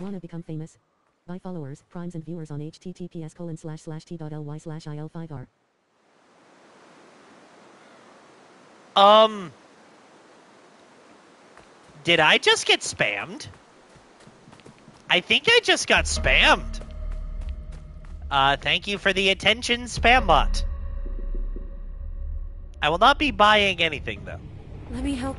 Wanna become famous? Buy followers, primes and viewers on https colon slash slash t.ly slash il5r. Um. Did I just get spammed? I think I just got spammed. Uh, thank you for the attention, SpamBot. I will not be buying anything though. Let me help.